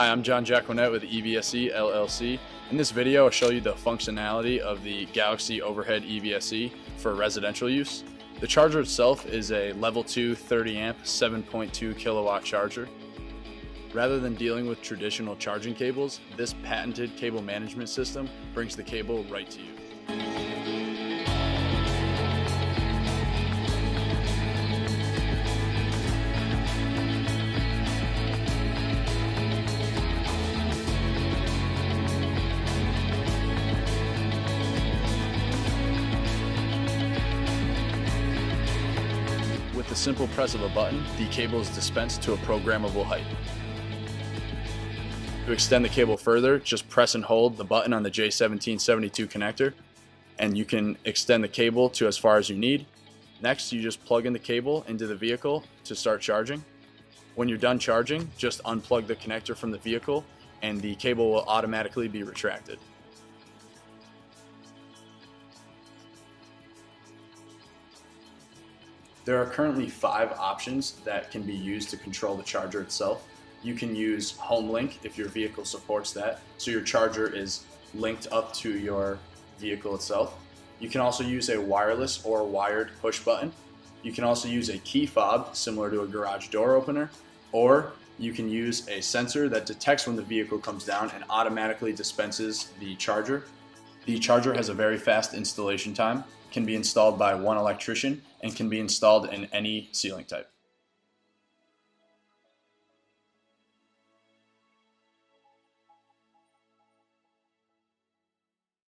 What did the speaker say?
Hi, I'm John Jacquinette with EVSE LLC. In this video, I'll show you the functionality of the Galaxy Overhead EVSE for residential use. The charger itself is a level 2 30 amp 7.2 kilowatt charger. Rather than dealing with traditional charging cables, this patented cable management system brings the cable right to you. The simple press of a button, the cable is dispensed to a programmable height. To extend the cable further, just press and hold the button on the J1772 connector and you can extend the cable to as far as you need. Next, you just plug in the cable into the vehicle to start charging. When you're done charging, just unplug the connector from the vehicle and the cable will automatically be retracted. There are currently five options that can be used to control the charger itself. You can use HomeLink if your vehicle supports that, so your charger is linked up to your vehicle itself. You can also use a wireless or wired push button. You can also use a key fob similar to a garage door opener, or you can use a sensor that detects when the vehicle comes down and automatically dispenses the charger. The charger has a very fast installation time, can be installed by one electrician, and can be installed in any ceiling type.